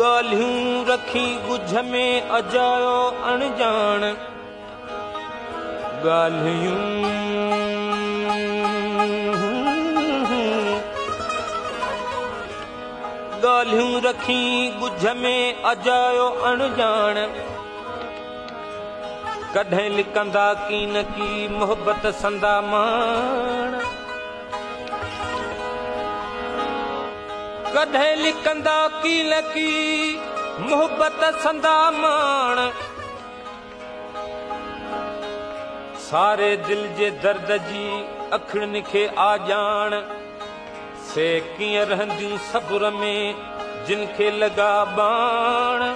ڳالهيون رکي ڳجهه ۾ اجايو اڻجاڻ ڳالهيون. ڳالهيون رکي ڳجهه ۾ اجايو اڻجاڻ ڪڏهن لڪندا ڪه نه ڪه محبت سندا ماڻ ڪڏهن لڪندا ڪه نه ڪه محبت سندا ماڻ. ساري دل جي درد جي اکين کي آ ڄاڻ سي ڪيئن رهنديون صبر ۾ جن کي لڳا باڻ.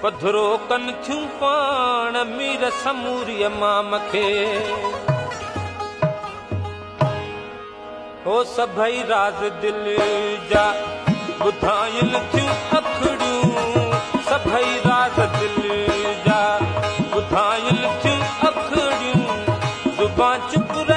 پڌرو ڪن ٿيون پاڻ مير سموريءَ مام کي سڀئي راز دل جا. ٻڌائين ٿيون اکڙيون سڀئي راز دل جا. ٿيون اکڙيون چپ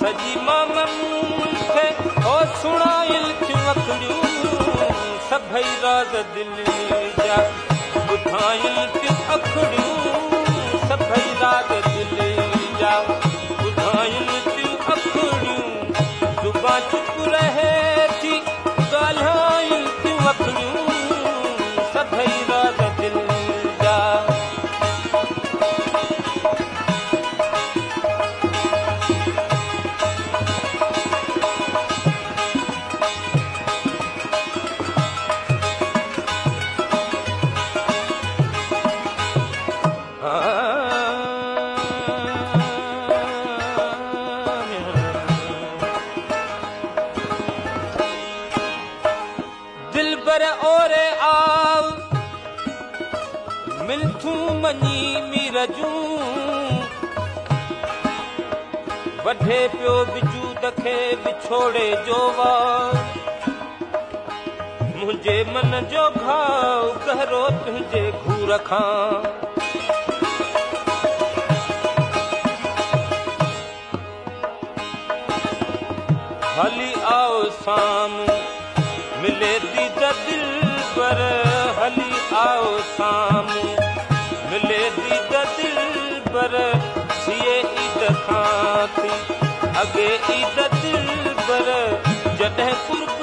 سڄي اکڙيون سڀئي راز دل جا ٻڌايل ٿيون اکڙيون مڃي مير جون وڍي پيو بجود کي وڇوڙي جو منهنجي من جو گهاو گهرو تنهنجي گهور کان. هلي آئو سامهون ملي ته دل پر. هلي آئو ته दिल थिए ईद थी अॻे ईद दिल पर जॾहिं कुर्ब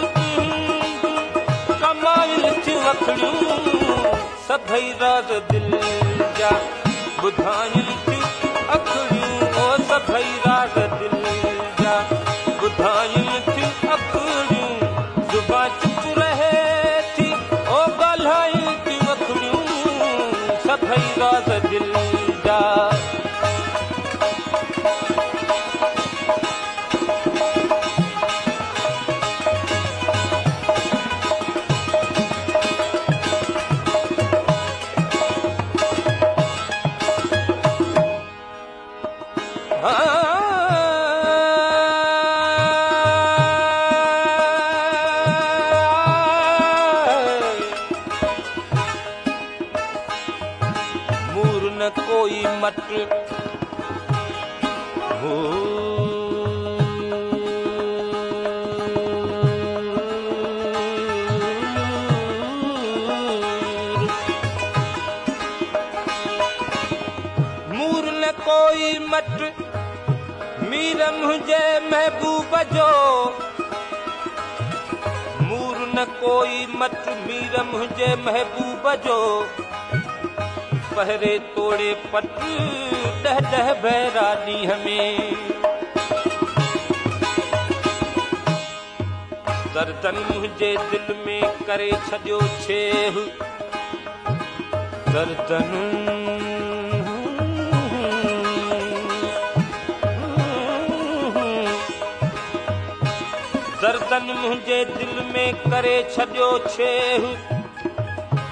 कमाइल थियूं अखड़ियूं सभई राज़ दिल जा। ॿुधाइल थियूं अखड़ियूं ओ सभई राज़ दिल जा। ॿुधाइल थियूं अखड़ियूं ज़ुबां चुप रहे थी। ओ ॻाल्हाइल थियूं अखड़ियूं सभई राज़ न कोई मट हो। मूर कोई मट मीर मुंहिंजे महबूब जो। न कोई मट मीर मुंहिंजे महबूब जो। पहरे तोड़े पति डह डह बैरानी हमें। दर्दन मुझे दिल में करे छो छेह। दर्दन दर्दन मुझे दिल में करे छो छेह।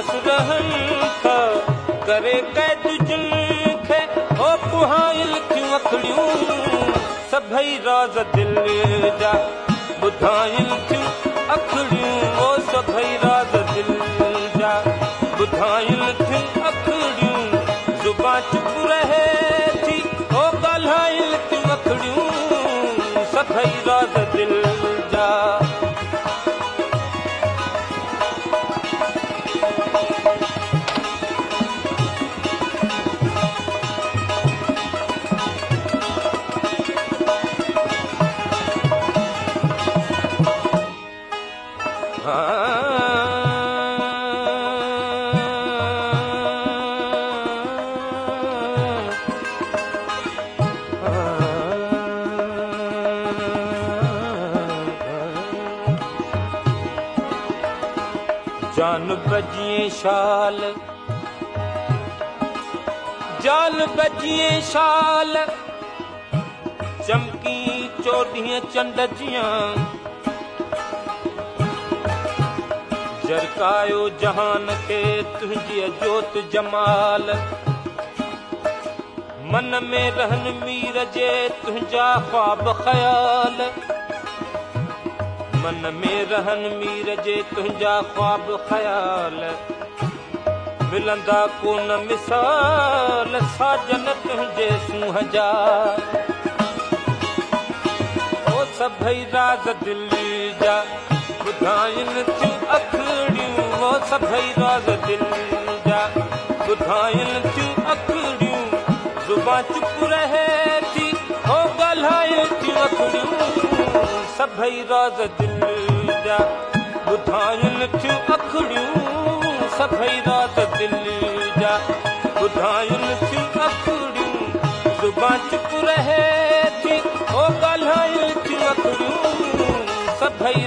बेबस रहनि था। करे कैद जिन खे पुहाइल क्यों अखड़ियूं सभई राज़ दिल जा ॿुधाइनि क्यों अखड़ियूं ओ सभई राज़ جان بجئي شال. جان بجئي شال. چمڪي چوڏيهه چنڊ جيان. جرڪايو جهان کي تنهنجي جوت جمال. من ۾ رهن مير جي تنهنجا کواب خيال من ۾ رهن مير جي تنهنجا کواب خيال ملندا ڪونه مثال ساجن تنهنجي سونهن جا او سڀئي راز دل جا ٻڌائين ٿيون اکڙيون او سڀئي راز دل جا ٻڌائين ٿيون اکڙيون زبا چپ رهي سڀئي راز ٻڌائين ٿيون اکڙيون سڀئي راز دل جا. ٻڌائين ٿيون اکڙيون سڀئي